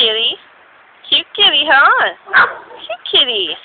kitty. Cute kitty, huh? Cute kitty.